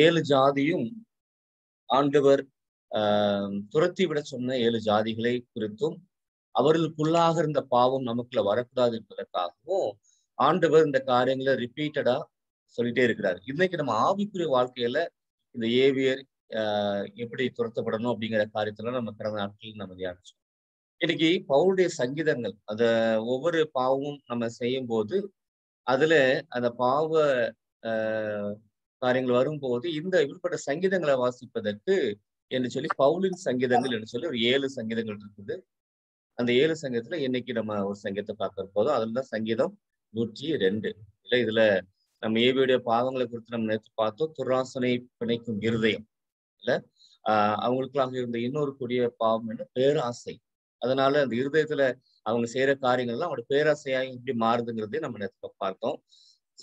ஏழு ஜாதியும் ஆண்டவர் ஆஹ் துரத்தி விட சொன்ன ஏழு ஜாதிகளை குறித்தும் அவர்களுக்குள்ளாக இருந்த பாவம் நமக்குள்ள வரக்கூடாது என்பதற்காகவும் ஆண்டவர் இந்த காரியங்களை ரிப்பீட்டடா சொல்லிட்டே இருக்கிறார். இன்னைக்கு நம்ம ஆவிக்குரிய வாழ்க்கையில இந்த ஏவியர் ஆஹ் எப்படி துரத்தப்படணும் அப்படிங்கிற காரியத்துல நம்ம கடந்த நாட்களில் நம்ம தியானிச்சோம். இன்னைக்கு பவுளுடைய சங்கீதங்கள் அத ஒவ்வொரு பாவமும் நம்ம செய்யும் போது அதுல அந்த பாவ ஆஹ் காரியங்கள் வரும்போது இந்த இப்படிப்பட்ட சங்கீதங்களை வாசிப்பதற்கு என்று சொல்லி பவுலின் சங்கீதங்கள் என்று சொல்லி ஒரு ஏழு சங்கீதங்கள் இருக்குது. அந்த ஏழு சங்கீதத்துல இன்னைக்கு நம்ம ஒரு சங்கீதத்தை பார்க்க போதும் அதுல தான் சங்கீதம் நூற்றி ரெண்டு. இல்ல இதுல நம்ம ஏபியுடைய பாவங்களை குறித்து நம்ம நேற்று பார்த்தோம். துராசனை பிணைக்கும் இருதயம். இல்ல ஆஹ் அவங்களுக்குள்ளாக இருந்த இன்னொரு கூடிய பாவம் என்ன? பேராசை. அதனால அந்த இருதயத்துல அவங்க செய்யற காரியங்கள்லாம் அவங்களோட பேராசையாக எப்படி மாறுதுங்கிறதையும் நம்ம நேற்று பார்த்தோம்.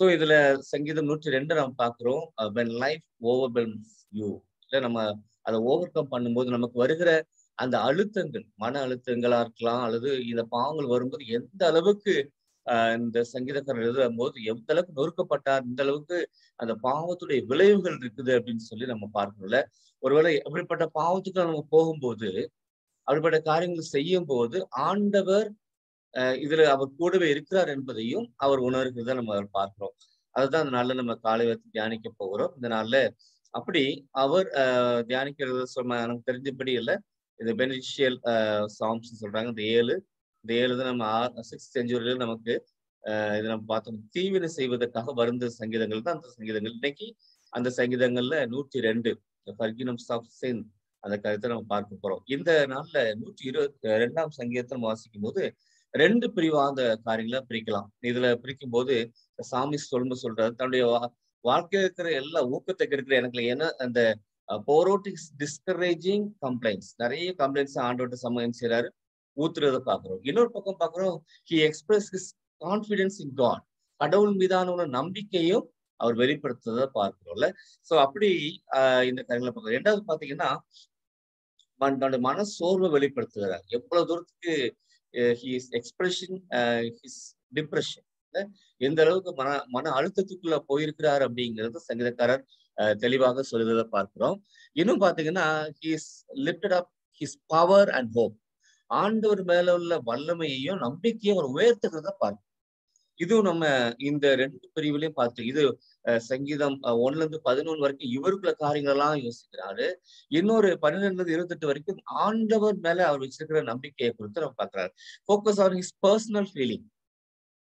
ஸோ இதுல சங்கீதம் நூற்றி ரெண்டு நம்ம பார்க்குறோம் வென் லைஃப் ஓவர்வெல்ம்ஸ் யூ இல்ல நம்ம அதை ஓவர் கம் பண்ணும்போது நமக்கு வருகிற அந்த அழுத்தங்கள் மன அழுத்தங்களா இருக்கலாம் அல்லது இந்த பாவங்கள் வரும்போது எந்த அளவுக்கு ஆஹ் இந்த சங்கீதக்காரர் எழுதும் போது எந்த அளவுக்கு நொறுக்கப்பட்டார் இந்த அளவுக்கு அந்த பாவத்துடைய விளைவுகள் இருக்குது அப்படின்னு சொல்லி நம்ம பார்க்கணும்ல ஒருவேளை அப்படிப்பட்ட பாவத்துக்கு நம்ம போகும்போது அப்படிப்பட்ட காரியங்கள் செய்யும் போது ஆண்டவர் இதுல அவர் கூடவே இருக்கிறார் என்பதையும் அவர் உணர்கிறத நம்ம பார்க்கிறோம். அதுதான் அந்த நாள்ல நம்ம காலை வச்சு தியானிக்க போகிறோம். இந்த நாள்ல அப்படி அவர் தியானிக்கிறது சொன்ன நமக்கு தெரிஞ்சபடி இல்லை. இந்த பெனிஷியல் சாங்ஸ் சொல்றாங்க. இந்த ஏழு இந்த ஏழு தான் நம்ம சிக்ஸ் செஞ்சுரியில நமக்கு இது நம்ம பார்த்தோம். தீவினை செய்வதற்காக வருந்த சங்கீதங்கள் தான் அந்த சங்கீதங்கள். இன்னைக்கு அந்த சங்கீதங்கள்ல நூற்றி ரெண்டு ஃபர்கினம் ஆஃப் சென் அந்த கருத்தை நம்ம பார்க்க போறோம். இந்த நாள்ல நூற்றி இருபத்தி ரெண்டாம் சங்கீதத்தை நம்ம வாசிக்கும் போது ரெண்டு பிரிவாத காரியங்களை பிரிக்கலாம். இதுல பிரிக்கும் போது சாமி சொல்லும்போது சொல்றாரு தன்னுடைய வாழ்க்கையில் இருக்கிற எல்லா ஊக்கத்தை இருக்கிற எனக்கு ஏன்னா அந்த போரோட்டிக்ஸ் டிஸ்கரேஜிங் கம்ப்ளைண்ட்ஸ் நிறைய கம்ப்ளைண்ட்ஸ் ஆண்டோட்ட சமயம் செய்யறாரு ஊத்துறத பாக்குறோம் இன்னொரு பக்கம் பாக்குறோம் he express his confidence in God கடவுள் மீதான ஒரு நம்பிக்கையும் அவர் வெளிப்படுத்துறத பார்க்கிறோம்ல சோ அப்படி இந்த காரியங்களை பார்க்கறோம். ரெண்டாவது பாத்தீங்கன்னா தன்னுடைய மன சோர்வை வெளிப்படுத்துகிறார். எவ்வளவு தூரத்துக்கு ஹிஸ் எக்ஸ்பிரஷன் ஹிஸ் டிப்ரெஷன் எந்த அளவுக்கு மன மன அழுத்தத்துக்குள்ள போயிருக்கிறார் அப்படிங்கிறத சங்கீதக்காரர் uh, தெளிவாக சொல்லுறத பார்க்கிறோம். இன்னும் பாத்தீங்கன்னா he's lifted up his power and hope ஆண்டவர் மேல உள்ள வல்லமையையும் நம்பிக்கையும் அவர் உயர்த்துகிறத பார்க்கிறோம். இதுவும் நம்ம இந்த ரெண்டு பிரிவுலையும் பார்த்து இது சங்கீதம் ஒன்னுல இருந்து பதினொன்று வரைக்கும் இவருக்குள்ள காரியங்கள் எல்லாம் யோசிக்கிறாரு. இன்னொரு பன்னிரெண்டுல இருந்து இருபத்தெட்டு வரைக்கும் ஆண்டவர் மேல அவர் வச்சிருக்கிற நம்பிக்கையை குறித்து நம்ம பாக்குறாரு focus on his personal feeling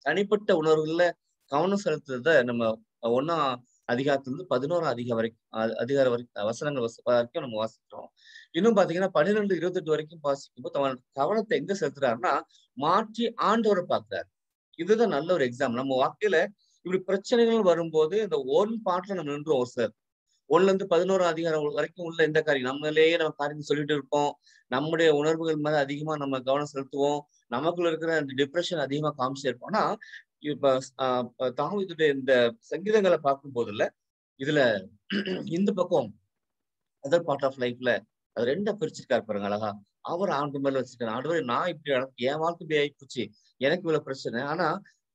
தனிப்பட்ட உணர்வுகள்ல கவனம் செலுத்துறத நம்ம ஒன்னா அதிகாரத்திலிருந்து பதினோரு அதிக வரைக்கும் அதிகார வரைக்கும் வசனங்கள் வரைக்கும் நம்ம வாசிக்கிறோம். இன்னும் பாத்தீங்கன்னா பன்னிரெண்டு இருபத்தெட்டு வரைக்கும் வாசிக்கும் போது அவன் கவனத்தை எங்க செலுத்துறாருன்னா மாற்றி ஆண்டவரை பார்க்கிறார். இதுதான் நல்ல ஒரு எக்ஸாம் நம்ம வாழ்க்கையில இப்படி பிரச்சனைகள் வரும்போது இந்த ஒன் பாட்டுல நம்ம நின்றுவோம் சார் ஒன்னுல இருந்து பதினோரு அதிகாரம் வரைக்கும் உள்ள எந்த காரியம். நம்மளேயே நம்ம காரியம் சொல்லிட்டு இருப்போம். நம்முடைய உணர்வுகள் மேல அதிகமா நம்ம கவனம் செலுத்துவோம். நமக்குள்ள இருக்கிற அந்த டிப்ரெஷன் அதிகமா காமிச்சிருப்போம் ஆனா இப்ப தாவிதுடைய இந்த சங்கீதங்களை பார்க்கும் போதுல இதுல இந்த பக்கம் அதர் பார்ட் ஆஃப் லைஃப்ல அது ரெண்டா பிரிச்சிருக்காரு பாருங்க அழகா. அவர் ஆண்டு மேல வச்சிருக்காரு. ஆண்டு நான் இப்படி என் வாழ்க்கை இப்படி ஆயிப்போச்சு. எனக்கு இவ்வளவு பிரச்சனை. ஆனா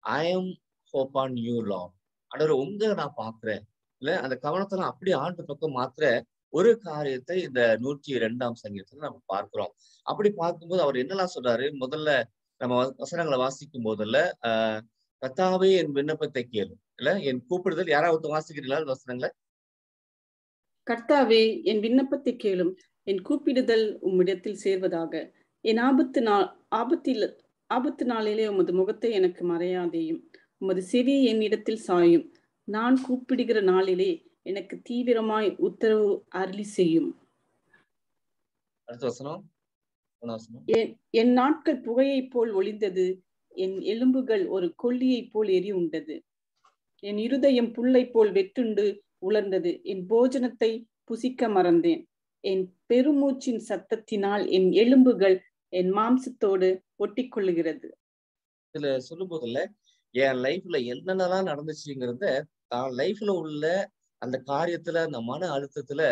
I am hope on you Lord ஆண்டவர் உங்க நான் பாக்குறேன் இல்ல அந்த கவனத்தை அப்படியே ஆண்டு பக்கம் மாத்திர ஒரு காரியத்தை இந்த நூற்றி இரண்டாம் சங்கீதத்துல நம்ம பார்க்கிறோம். அப்படி பார்க்கும்போது அவர் என்னெல்லாம் சொல்றாரு? முதல்ல நம்ம வசனங்களை வாசிக்கும் போதுல ஆஹ் கத்தாவே என் விண்ணப்பத்தை கேளு. இல்ல என் கூப்பிடுதல் யாராவது வாசிக்கிறீங்களா வசனங்களை? கர்த்தாவே என் விண்ணப்பத்தை கேளும். என் கூப்பிடுதல் உம்மிடத்தில் சேர்வதாக. என் ஆபத்து நாள் ஆபத்தில் ஆபத்து நாளிலே உமது முகத்தை எனக்கு மறையாதேயும். உமது செவி என் இடத்தில் சாயும். நான் கூப்பிடுகிற நாளிலே எனக்கு தீவிரமாய் உத்தரவு அருளி செய்யும். என் நாட்கள் புகையைப் போல் ஒளிந்தது. என் எலும்புகள் ஒரு கொல்லியைப் போல் எரி உண்டது. என் இருதயம் புல்லை போல் வெட்டுண்டு உலர்ந்தது. என் போஜனத்தை புசிக்க மறந்தேன். என் பெருமூச்சின் சத்தத்தினால் என் எலும்புகள் என் மாம்சத்தோடு ஒட்டி கொள்ளுகிறது இதுல சொல்லும் போதுல என் லைஃப்ல என்னென்னலாம் நடந்துச்சுங்கிறத தான் லைஃப்ல உள்ள அந்த காரியத்துல அந்த மன அழுத்தத்துல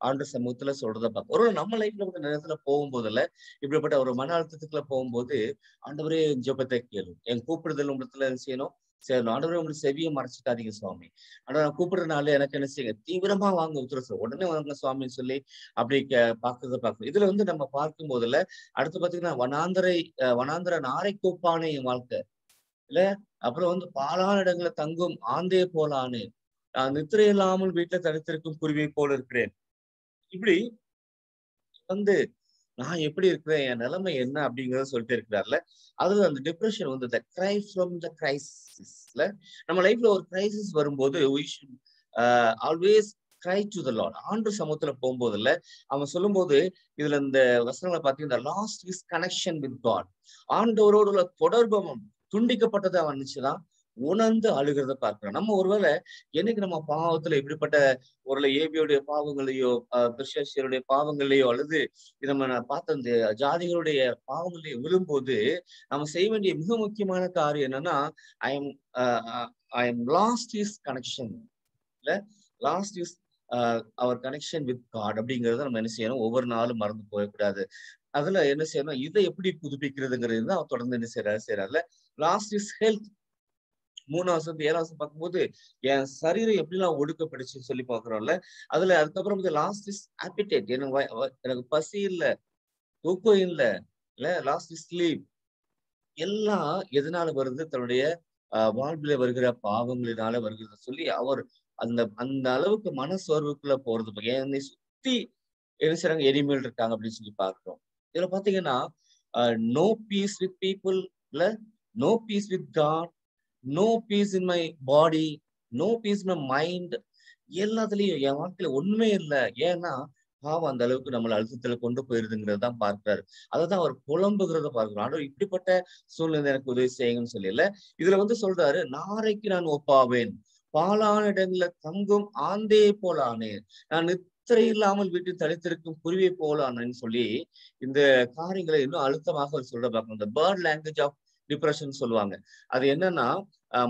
ஆண்டு சமூகத்துல சொல்றத பார்க்க ஒரு நம்ம லைஃப்ல கூட நேரத்துல போகும்போதுல இப்படிப்பட்ட ஒரு மன அழுத்தத்துக்குள்ள போகும்போது ஆண்டவரே ஜபத்தை கேளு. என் கூப்பிடுதல் என்ன செய்யணும்? சரி ஆண்டவரே உங்களுக்கு செவியை மறைச்சிட்டாதீங்க சுவாமி. ஆனா நான் கூப்பிடுறதுனால எனக்கு என்ன செய்யுங்க? தீவிரமா வாங்க உத்தரவு உடனே வாங்க சுவாமின்னு சொல்லி அப்படி பாக்குறத பார்க்கணும் இதுல வந்து நம்ம பார்க்கும் போதுல அடுத்து பாத்தீங்கன்னா வனாந்தரை வனாந்தர நாரை கூப்பானே என் வாழ்க்கை. இல்ல? அப்புறம் வந்து பாலான இடங்களை தங்கும் ஆந்தே போலானேன். நான் நித்திரை இல்லாமல் வீட்டுல தடுத்திருக்கும் குருவியை போல இருக்கிறேன். இப்படி வந்து நான் எப்படி இருக்கிறேன்? என் நிலைமை என்ன? அப்படிங்கறத சொல்லிட்டு இருக்கிறார்ல. அது அந்த டிப்ரெஷன் வந்து த கிரை ஃப்ரம் த கிரைசிஸ்ல நம்ம லைஃப்ல ஒரு கிரைசிஸ் வரும்போது always cry to the Lord ஆண்டு சமூகத்துல போகும்போதுல அவன் சொல்லும் போது இதுல இந்த வசனங்களை பார்த்தீங்கன்னா lost his connection with God ஆண்டவரோடு உள்ள தொடர்பு துண்டிக்கப்பட்டதை அவன் நினைச்சுதான் உணர்ந்து அழுகிறத பார்க்கிறோம் நம்ம ஒருவேளை என்னைக்கு நம்ம பாவத்துல இப்படிப்பட்ட ஒரு ஏபியோடைய பாவங்களையோ பிரிஷியருடைய பாவங்களையோ அல்லது நம்ம பார்த்த இந்த ஜாதிகளுடைய பாவங்களையோ விழும்போது நம்ம செய்ய வேண்டிய மிக முக்கியமான காரியம் என்னன்னா I am I am lost his connection இல்ல lost is our connection with God அப்படிங்கறத நம்ம என்ன செய்யணும்? ஒவ்வொரு நாளும் மறந்து போகக்கூடாது. அதுல என்ன செய்யணும்? இதை எப்படி புதுப்பிக்கிறதுங்கிறது தான் அவர் தொடர்ந்து என்ன செய்யறாரு செய்யறாருல லாஸ்ட் இஸ் ஹெல்த் மூணாவது வருஷம் ஏழாவது வருஷம் பார்க்கும்போது என் சரீரம் எப்படிலாம் ஒடுக்கப்படுச்சுன்னு சொல்லி பாக்குறோம்ல அதுல அதுக்கப்புறம் வந்து லாஸ்ட் இஸ் ஆப்பிடேட் எனக்கு எனக்கு பசி இல்ல தூக்கம் இல்ல இல்ல லாஸ்ட் இஸ் ஸ்லீப் எல்லாம் எதனால வருது? தன்னுடைய வாழ்வில வருகிற பாவங்களினால வருகிறத சொல்லி அவர் அந்த அந்த அளவுக்கு மன சோர்வுக்குள்ள போறது என்னை சுத்தி என்ன செய்றாங்க? எரிமேல் இருக்காங்க அப்படின்னு சொல்லி பாக்குறோம் இதுல பாத்தீங்கன்னா நோ பீஸ் வித் பீப்புள் இல்ல no peace with God no peace in my body no peace in my mind எல்லாத்துலயும் என் வாழ்க்கையில ஒண்ணுமே இல்லை. ஏன்னா பாவம் அந்த அளவுக்கு நம்மளை அழுத்தத்துல கொண்டு போயிருதுங்கிறத தான் பார்க்கிறாரு. அதான் அவர் புலம்புகிறத பார்க்கிறோம் ஆனால் இப்படிப்பட்ட சூழ்நிலை எனக்கு உதவி செய்யுங்கன்னு சொல்லல. இதுல வந்து சொல்றாரு நாரைக்கு நான் ஒப்பாவேன். பாலான இடங்கள தங்கும் ஆந்தே போலானேன் நான் நித்திரை இல்லாமல் வீட்டில் தளித்திருக்கும் குருவியை போலானேன்னு சொல்லி இந்த காரியங்களை இன்னும் அழுத்தமாக அவர் சொல்ற பார்க்கணும். இந்த பேர்ட் லாங்குவேஜ் ஆஃப் டிப்ரெஷன் சொல்லுவாங்க. அது என்னன்னா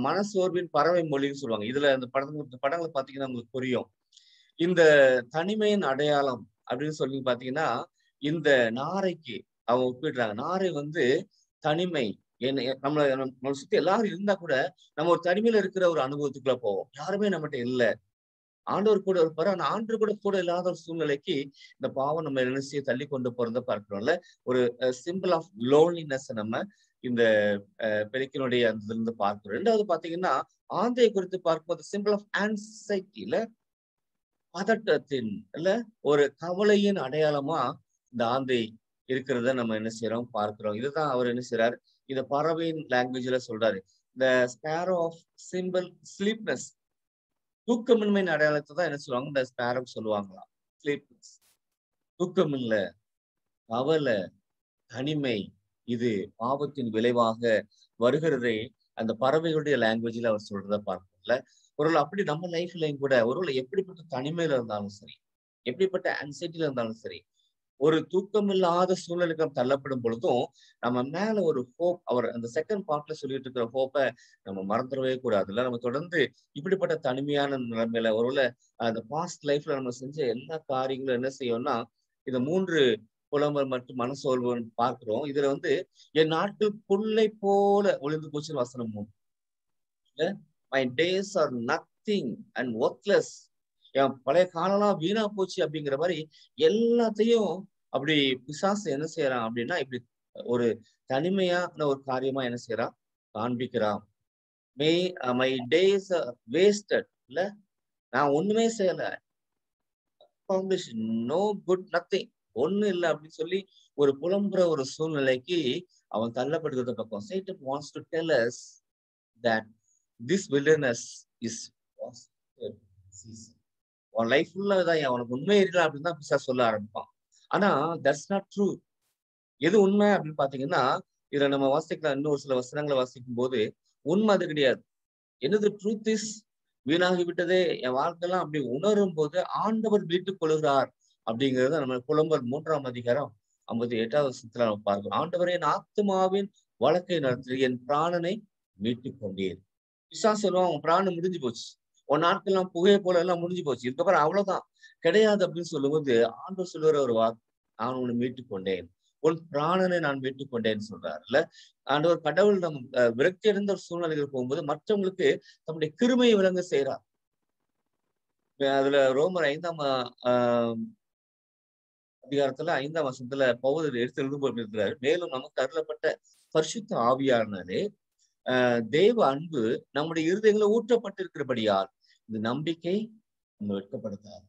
மனசோர்வின் பறவை மொழின்னு சொல்லுவாங்க. இதுல அந்த படங்கள் படங்களை பாத்தீங்கன்னா உங்களுக்கு புரியும். இந்த தனிமையின் அடையாளம் அப்படின்னு சொல்லி பாத்தீங்கன்னா இந்த நாரைக்கு அவங்க ஒப்பிடுறாங்க. நாரை வந்து தனிமை. என்ன நம்மள நம்மளை சுத்தி எல்லாரும் இருந்தா கூட நம்ம ஒரு தனிமையில இருக்கிற ஒரு அனுபவத்துக்குள்ள போவோம். யாருமே நம்மகிட்ட இல்ல. ஆண்டவர் கூட இருப்பாரு. ஆனா ஆண்டு கூட கூட இல்லாத ஒரு சூழ்நிலைக்கு இந்த பாவம் நம்ம நினைச்சியை தள்ளி கொண்டு போறத பார்க்கிறோம்ல. ஒரு சிம்பிள் ஆஃப் லோன்லினஸ் நம்ம இந்த பெருக்கினுடைய அந்த இருந்து பார்க்கிறோம். ரெண்டாவது பாத்தீங்கன்னா ஆந்தை குறித்து பார்க்கும்போது சிம்பிள் ஆஃப் ஆன்சைட்டில பதட்டத்தின் இல்ல ஒரு கவலையின் அடையாளமா இந்த ஆந்தை இருக்கிறத நம்ம என்ன செய்யறோம் பார்க்கிறோம். இதுதான் அவர் என்ன செய்யறாரு இந்த பறவையின் லாங்குவேஜ்ல சொல்றாரு. இந்த ஸ்பேரோ ஆஃப் சிம்பிள் ஸ்லீப்னஸ் தூக்கமின்மையின் அடையாளத்தை தான் என்ன சொல்லுவாங்க? இந்த ஸ்பேரோ சொல்லுவாங்களாம். ஸ்லீப்னஸ் தூக்கமில்லை கவலை தனிமை. இது பாவத்தின் விளைவாக வருகிறதே அந்த பறவைகளுடைய லாங்குவேஜில் அவர் சொல்றத பார்க்கல ஒரு அப்படி நம்ம லைஃப்லையும் கூட ஒருவேளை எப்படிப்பட்ட தனிமையில இருந்தாலும் சரி எப்படிப்பட்ட ஆன்சைட்டில இருந்தாலும் சரி ஒரு தூக்கம் இல்லாத சூழ்நிலைக்கு தள்ளப்படும் பொழுதும் நம்ம மேல ஒரு ஹோப் அவர் அந்த செகண்ட் பார்ட்ல சொல்லிட்டு இருக்கிற ஹோப்பை நம்ம மறந்துடவே கூடாது இல்லை நம்ம தொடர்ந்து இப்படிப்பட்ட தனிமையான நிலைமையில ஒருவேளை அந்த பாஸ்ட் லைஃப்ல நம்ம செஞ்ச எல்லா காரியங்களும் என்ன செய்யணும்னா இந்த மூன்று புலம்பல் மற்றும் மனசோர்வு பார்க்கிறோம். இதுல வந்து என் நாட்டு புல்லை போல ஒளிந்து போச்சு வசனம் my days are nothing and workless என் பழைய காலம்லாம் வீணா போச்சு அப்படிங்கிற மாதிரி எல்லாத்தையும் அப்படி பிசாசு என்ன செய்யறான் அப்படின்னா இப்படி ஒரு தனிமையான ஒரு காரியமா என்ன செய்யறான்? காண்பிக்கிறான். மே மை டேஸ் வேஸ்டட் இல்ல? நான் ஒண்ணுமே செய்யல. நோ குட் நத்திங் ஒண்ணு இல்லை அப்படின்னு சொல்லி ஒரு புலம்புற ஒரு சூழ்நிலைக்கு அவன் தள்ளப்படுகிறத பக்கம். Satan wants to tell us that this wilderness is season உன் லைஃப் ஃபுல்லாக தான் அவனுக்கு உண்மை இருக்கல அப்படின்னு தான் பிசா சொல்ல ஆரம்பிப்பான். ஆனா தட்ஸ் நாட் ட்ரூ எது உண்மை அப்படின்னு பாத்தீங்கன்னா இதுல நம்ம வாசிக்கலாம். இன்னும் சில வசனங்களை வாசிக்கும் போது உண்மை அது கிடையாது. என்னது ட்ரூத் இஸ் வீணாகி விட்டதே என் வாழ்க்கையெல்லாம் அப்படி உணரும் போது ஆண்டவர் வீட்டுக் கொள்கிறார். அப்படிங்கிறத நம்ம புலம்பல் மூன்றாம் அதிகாரம் ஐம்பத்தி எட்டாவது வருஷத்துல நம்ம பார்க்கிறோம். ஆண்டவரே என் ஆத்மாவின் வழக்கை நடத்தி என் பிராணனை மீட்டுக் கொண்டீர் விசா சொல்லுவான் உன் பிராணம் முடிஞ்சு போச்சு. உன் நாட்கள் எல்லாம் புகையை போல எல்லாம் முடிஞ்சு போச்சு. இதுக்கப்புறம் அவ்வளவுதான். கிடையாது அப்படின்னு சொல்லும்போது ஆண்டவர் சொல்லுற ஒரு வார்த்தை நான் உன்னை மீட்டுக் கொண்டேன் உன் பிராணனை நான் மீட்டுக் கொண்டேன்னு சொல்றாருல்ல ஆண்டவர் கடவுள் நம் அஹ், விரக்தி அடைந்த ஒரு சூழ்நிலைகள் போகும்போது மற்றவங்களுக்கு தம்முடைய கிருமையை விளங்க செய்யறார் அதுல ரோமர் ஐந்தாம் ஆஹ், அதிகாரத்துல ஐந்தாம் வசனத்துல பௌதர் எடுத்து எழுதும்போது இருக்கிறார். மேலும் நமக்கு அருளப்பட்ட பரிசுத்த ஆவியானே ஆஹ் தேவ அன்பு நம்முடைய இருதயங்களை ஊற்றப்பட்டிருக்கிறபடியால் இந்த நம்பிக்கை நம்ம வெட்கப்படுத்தாது.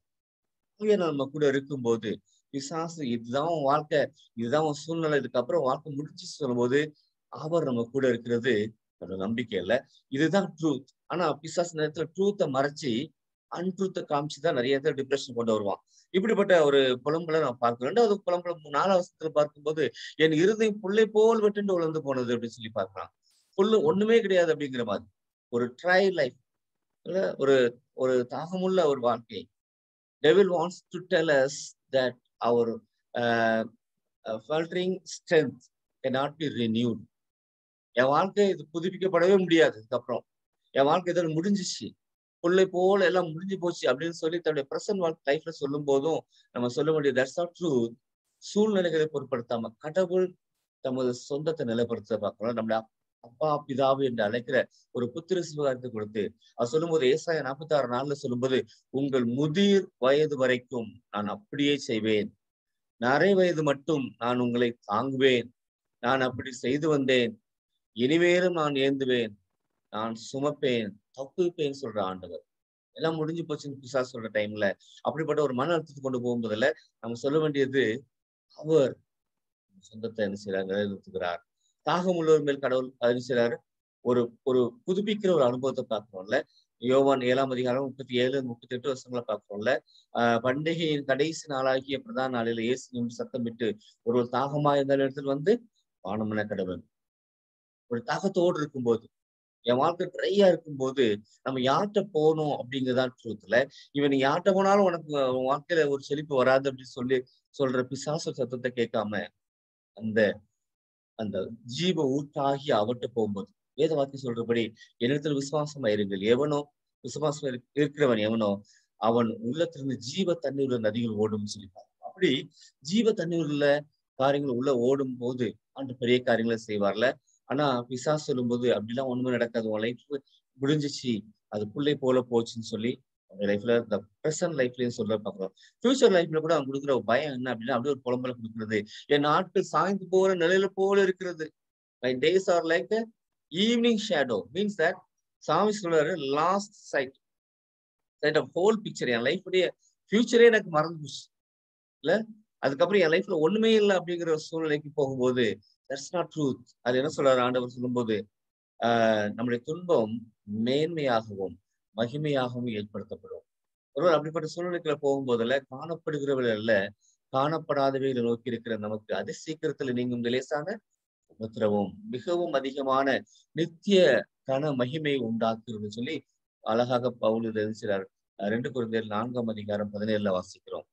நம்ம கூட இருக்கும்போது பிசாசு இதுதான் உன் வாழ்க்கை இதுதான் உன் சூழ்நிலை இதுக்கப்புறம் வாழ்க்கை முடிஞ்சு சொல்லும்போது அவர் நம்ம கூட இருக்கிறது அந்த நம்பிக்கை இல்ல. இதுதான் ட்ரூத் ஆனா பிசாசு நேரத்துல ட்ரூத்தை மறைச்சு அன்ட்ரூத்தை காமிச்சுதான் நிறைய பேர் டிப்ரெஷன் கொண்டு வருவான். இப்படிப்பட்ட ஒரு புலம்பலை நான் பார்க்கிறேன். ரெண்டாவது புலம்பல நாலாவது வருஷத்துல பார்க்கும்போது என் இறுதி புள்ளை போல் வெட்டுண்டு உழந்து போனது அப்படின்னு சொல்லி பார்க்கலாம். புல்லு ஒண்ணுமே கிடையாது அப்படிங்கிற மாதிரி. ஒரு ட்ரை லைஃப் ஒரு ஒரு தாகமுள்ள ஒரு வாழ்க்கை. Devil wants to tell us that our faltering strength cannot be renewed என் வாழ்க்கை இது புதுப்பிக்கப்படவே முடியாது. இதுக்கப்புறம் என் வாழ்க்கை இதோட முடிஞ்சிச்சு. பிள்ளை போல எல்லாம் முடிஞ்சு போச்சு அப்படின்னு சொல்லி தன்னுடைய பிரசன்ட் வாழ்க்கை லைஃப்ல சொல்லும் போதும் நம்ம சொல்ல வேண்டியது தட்ஸ் ட்ரூ சூழ்நிலைகளை பொருட்படுத்தாம கடவுள் தமது சொந்தத்தை நிலைப்படுத்த பார்க்கணும் நம்முடைய அப்பா பிதாவு என்று அழைக்கிற ஒரு புத்திர சிவகாரத்தை கொடுத்து அவர் சொல்லும்போது ஏசாய நாற்பத்தி ஆறு நாள்ல சொல்லும்போது உங்கள் முதிர் வயது வரைக்கும் நான் அப்படியே செய்வேன். நரை வயது மட்டும் நான் உங்களை தாங்குவேன். நான் அப்படி செய்து வந்தேன். இனிமேலும் நான் ஏந்துவேன். நான் சுமப்பேன் தப்புப்பேன் சொல்ற ஆண்டவர். எல்லாம் முடிஞ்சு போச்சுன்னு பிசா சொல்ற டைம்ல அப்படிப்பட்ட ஒரு மன அழுத்தத்தை கொண்டு போகும்போதுல நம்ம சொல்ல வேண்டியது அவர் சொந்தத்தை என்ன செய்யறார் நிலைநிறுத்துகிறார் தாகம் உள்ளவர் மேல் கடவுள் என்ன செய்யறாரு ஒரு ஒரு புதுப்பிக்கிற ஒரு அனுபவத்தை பார்க்கிறோம்ல. யோவான் ஏழாம் அதிகாரம் முப்பத்தி ஏழு முப்பத்தி எட்டு வருஷங்களை பார்க்கிறோம்ல. ஆஹ் பண்டிகையின் கடைசி நாளாகிய பிரதான நாளில் இயேசு சத்தமிட்டு ஒரு தாகமா இருந்த இடத்துல வந்து வானமன கடவுள். ஒரு தாகத்தோடு இருக்கும்போது என் வாழ்க்கை ட்ரையா இருக்கும்போது நம்ம யார்கிட்ட போகணும் அப்படிங்கிறதான் ட்ரூத்ல இவன் நீ யார்கிட்ட போனாலும் உனக்கு உன் வாழ்க்கையில ஒரு செழிப்பு வராது அப்படின்னு சொல்லி சொல்ற பிசாசு சத்தத்தை கேட்காம அந்த அந்த ஜீவ ஊட்டாகி அவட்ட போகும்போது வேத வாக்கியம் சொல்றபடி என்னிடத்தில் விசுவாசமா இருங்கள். எவனோ விசுவாசம் இருக்கிறவன் எவனோ அவன் உள்ளத்திலிருந்து ஜீவ தண்ணீர்ல நதிகள் ஓடும் சொல்லிப்பார். அப்படி ஜீவ தண்ணீர்ல காரியங்கள் உள்ள ஓடும் போது அந்த பெரிய காரியங்களை செய்வார்ல. ஆனா விசா சொல்லும்போது அப்படிலாம் ஒண்ணுமே நடக்காது. உன் லைஃப் முடிஞ்சிச்சு. அது புள்ளை போல போச்சுன்னு சொல்லி அவங்க லைஃப்ல இந்த ப்ரெசன்ட் லைஃப்லயும் சொல்ற பாக்குறோம் ஃபியூச்சர் லைஃப்ல கூட அவங்க கொடுக்குற பயம் என்ன அப்படின்னா அப்படியே ஒரு புலம்பல கொடுக்குறது. என் நாட்கள் சாய்ந்து போற நிலையில போல இருக்கிறது. My days are like evening shadow means that சாமி சொல்றாரு lost sight sight of whole picture என் லைஃபுடைய ஃபியூச்சரே எனக்கு மறந்து போச்சு இல்ல? அதுக்கப்புறம் என் லைஃப்ல ஒண்ணுமே இல்லை அப்படிங்கிற சூழ்நிலைக்கு போகும்போது தட்ஸ் நாட் ட்ரூத் அது என்ன சொல்றாரு ஆண்டவர் சொல்லும்போது ஆஹ் நம்முடைய துன்பம் மேன்மையாகவும் மகிமையாகவும் ஏற்படுத்தப்படும். ஒருவர் அப்படிப்பட்ட சூழ்நிலைக்குள்ள போகும்போதுல காணப்படுகிறவர்கள் அல்ல காணப்படாதவைகளை நோக்கி இருக்கிற நமக்கு அதி சீக்கிரத்துல நீங்கும் லேசான உபத்திரவும் மிகவும் அதிகமான நித்திய கன மகிமை உண்டாக்குறது சொல்லி அழகாக பவுல் தெரிவிக்கிறார் ரெண்டு குழந்தைகள் நான்காம் அதிகாரம் பதினேழுல வாசிக்கிறோம்.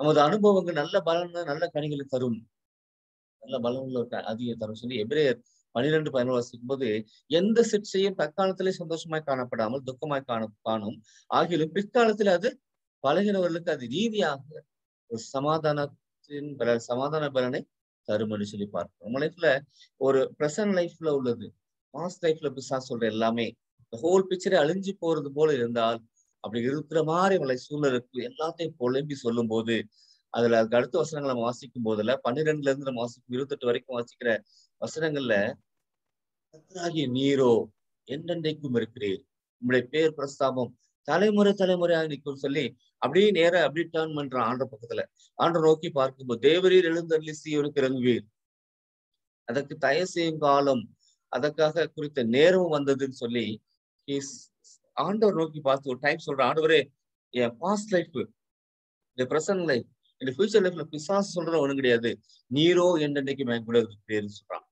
நமது அனுபவங்கள் நல்ல பலன் நல்ல கனிகளை தரும். நல்ல பலன்கள் ஒரு க- அதிக தரும் சொல்லி எபிரேயர் பனிரெண்டு பதினோரு வாசிக்கும் போது எந்த சிற்சையும் தற்காலத்திலே சந்தோஷமாய் காணப்படாமல் துக்கமாய் காண காணும். ஆகிலும் பிற்காலத்தில் அது பழகினவர்களுக்கு அது ரீதியாக ஒரு சமாதானத்தின் பலன் சமாதான பலனை தரும்னு சொல்லி பார்க்கணும் நம்ம லைஃப்ல ஒரு ப்ரெசன்ட் லைஃப்ல உள்ளது பாஸ்ட் லைஃப்ல பிசா சொல்ற எல்லாமே ஹோல் பிக்சரை அழிஞ்சு போறது போல இருந்தால் அப்படி இருக்கிற மாதிரி அவளை சூழலுக்கு எல்லாத்தையும் புலம்பி சொல்லும் போது அதுல அதுக்கு அடுத்த வசனங்களை நம்ம வாசிக்கும் போதுல பன்னிரெண்டுல இருந்து நம்ம வாசிக்கும் இருபத்தெட்டு வரைக்கும் வாசிக்கிற வசனங்கள்ல கத்தராகிய நீரோ என்றென்றைக்கும் இருக்கிறீர். உங்களுடைய பேர் பிரஸ்தாபம். தலைமுறை தலைமுறையாக நிற்கும் சொல்லி அப்படியே நேர அப்படியே டேர்ன் பண்றான் ஆண்ட பக்கத்துல. ஆண்ட நோக்கி பார்க்கும்போது தேவரீர் எழுந்தள்ளி சீவனுக்கு இறங்குவீர். அதற்கு தயவு செய்யும் காலம் அதற்காக குறித்த நேரமும் வந்ததுன்னு சொல்லி ஆண்டவர் நோக்கி பார்த்து ஒரு டைம் சொல்ற ஆண்டவரே என் பாஸ்ட் லைஃப் இந்த பிரசன்ட் லைஃப் இந்த ஃபியூச்சர் லைஃப்ல பிசாசு சொல்றது ஒண்ணும் கிடையாது. நீரோ என்றைக்கு மேன் பேரு சொல்றான்.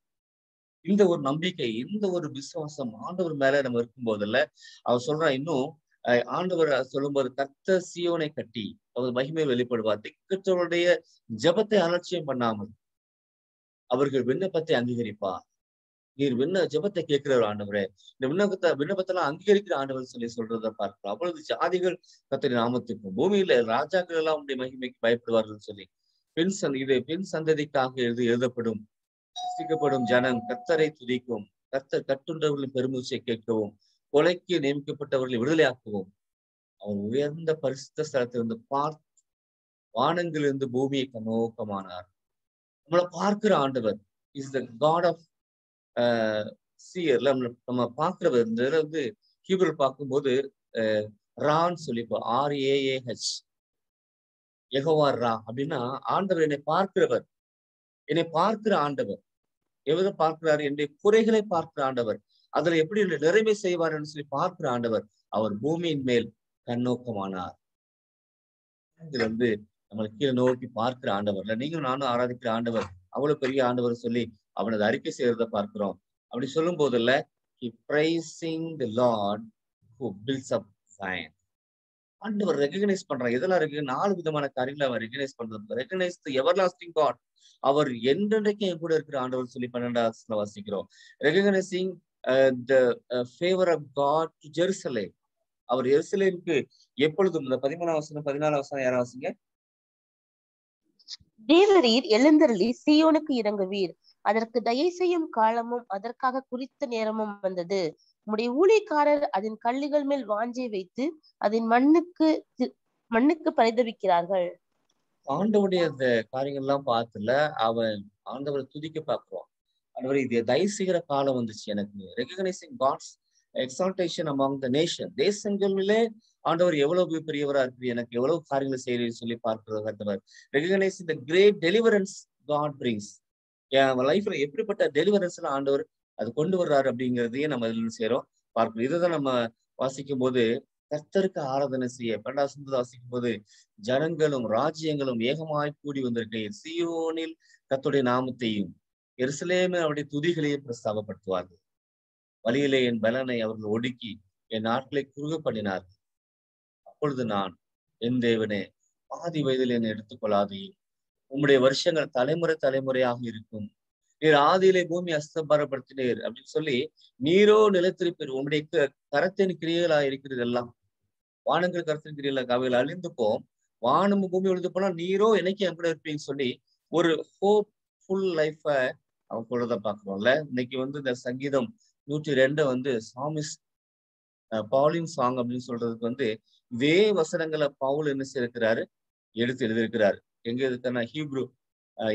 இந்த ஒரு நம்பிக்கை இந்த ஒரு விசுவாசம் ஆண்டவர் மேல நம்ம இருக்கும் போதுல அவர் சொல்றான் இன்னும் அஹ், ஆண்டவர் சொல்லும்போது கத்த சியோனை கட்டி அவர் மகிமை வெளிப்படுவார் திக்கற்றவருடைய ஜெபத்தை அலட்சியம் பண்ணாமல் அவர்கள் விண்ணப்பத்தை அங்கீகரிப்பார். நீர் விண்ண ஜெபத்தை கேட்கிறவர் ஆண்டவரே. இந்த விண்ணப்பத்தை விண்ணப்பத்தெல்லாம் அங்கீகரிக்கிற ஆண்டவர் சொல்லி சொல்றதை பார்க்கலாம் அப்பொழுது ஜாதிகள் கத்திரி நாமத்துக்கும் பூமியில ராஜாக்கள் எல்லாம் உடைய மகிமைக்கு பயப்படுவார்கள் சொல்லி பெண் சந் இது பெண் சந்ததிக்காக எழுது எழுதப்படும் சிருஷ்டிக்கப்படும் ஜனம் கத்தரை துதிக்கும் கத்தர் கட்டுண்டவர்களின் பெருமூச்சை கேட்கவும் கொலைக்கு நியமிக்கப்பட்டவர்களை விடுதலையாக்கவும். அவர் உயர்ந்த பரிசுத்த ஸ்தலத்திலிருந்து பார்த்து வானங்கிலிருந்து பூமியை கண்ணோக்கமானார். நம்மளை பார்க்கிற ஆண்டவர் இஸ் த காட் ஆஃப் சீயர்ல நம்ம பார்க்கிறவர் வந்து ஹீப்ரல் பார்க்கும்போது ரான்னு சொல்லிப்போம் ஆர்ஏஏஹெச் எகோவார் ரா அப்படின்னா ஆண்டவர் என்னை பார்க்கிறவர். என்னை பார்க்கிற ஆண்டவர். எவ்வளவு பார்க்கிறார்? என்னுடைய குறைகளை பார்க்கிற ஆண்டவர். அதுல எப்படி நிறைமை செய்வார் சொல்லி பார்க்கிற ஆண்டவர். அவர் பூமியின் மேல் கண்ணோக்கமானார். இது வந்து நம்மளை கீழே நோக்கி பார்க்கிற ஆண்டவர்ல நீங்களும் நானும் ஆராதிக்கிற ஆண்டவர். அவ்வளவு பெரிய ஆண்டவர் சொல்லி அவனது அறிக்கை செய்யறத பார்க்கிறோம். அப்படி சொல்லும் போதுல he praising the Lord who fills up fine ஆண்டவர் ரெகனைஸ் பண்றான் எதெல்லாம் இருக்கு நாலு விதமான காரியங்களை அவர் ரெகனைஸ் பண்றது recognise the everlasting God அவர் என்றென்றைக்கும் என் கூட இருக்கிற ஆண்டவர் சொல்லி பன்னெண்டாவது வாசிக்கிறோம். Recognising the favour of God to Jerusalem அவர் எருசலேமுக்கு எப்பொழுதும் இந்த பதிமூணாம் வசனம் பதினாலாம் வசனம் யாராவது வாசிங்க? தேவரீர் எழுந்தருளி சீயோனுக்கு இறங்குவீர் அதற்கு தயை செய்யும் காலமும் அதற்காக குறித்த நேரமும் வந்தது. உம்முடைய ஊழியக்காரர் அதன் கல்லுகள் மேல் வாஞ்சை வைத்து அதன் மண்ணுக்கு மண்ணுக்கு பரிதவிக்கிறார்கள். ஆண்டவருடைய அந்த காரியங்கள்லாம் பார்த்துல அவன் ஆண்டவரை துதிக்க பார்க்குவான் ஆண்டவர் இது தயவு செய்கிற காலம் வந்துச்சு எனக்கு. Recognising God's exaltation among the nation தேசங்களிலே ஆண்டவர் எவ்வளவு பெரியவரா இருக்கு எனக்கு எவ்வளவு காரியங்களை செய்யறேன்னு சொல்லி பார்க்கிறது ஆண்டவர் recognise the great deliverance God brings என் லைஃப்ல எப்படிப்பட்ட டெலிவரன்ஸ் எல்லாம் ஆண்டவர் அது கொண்டு வர்றாரு அப்படிங்கிறதையே நம்ம இதுல சேரும் பார்க்கணும் இதுதான் நம்ம வாசிக்கும் போது கர்த்தருக்கு ஆராதனை செய்ய பன்னெண்டாம் வாசிக்கும் போது ஜனங்களும் ராஜ்யங்களும் ஏகமாய் கூடி வந்திருக்கையில் சியோனில் கத்துடைய நாமத்தையும் எருசலேமே அவருடைய துதிகளையும் பிரஸ்தாபப்படுத்துவார்கள். வழியிலே என் பலனை அவர்கள் ஒடுக்கி என் நாட்களை குறுக பண்ணினார்கள் அப்பொழுது நான் என் தேவனே பாதி வயதில் என்னை எடுத்துக்கொள்ளாதே. உம்முடைய வருஷங்கள் தலைமுறை தலைமுறையாக இருக்கும். நீர் ஆதியிலே பூமி அஸ்தபாரப்படுத்தினீர். அப்படின்னு சொல்லி நீரோ நிலத்திருப்பீர். உம்முடைய கரத்தின் கிரியைகளா இருக்கிறது எல்லாம். வானங்கள் கரத்தின் கிரியைகளா அவைகள் அழிந்து போம். வானம் பூமி அழிந்து போனா நீரோ எனக்கு என் கூட இருப்பீங்கன்னு சொல்லி ஒரு ஹோப் ஃபுல் லைஃப அவங்க கூட பாக்குறோம்ல இன்னைக்கு வந்து இந்த சங்கீதம் நூற்றி ரெண்டு வந்து சாமிஸ் பாலிங் சாங் அப்படின்னு சொல்றதுக்கு வந்து இதே வசனங்களை பவுல் என்ன செய்திருக்கிறாரு? எடுத்து எழுதியிருக்கிறாரு. எங்க இருக்குன்னா ஹீப்ரு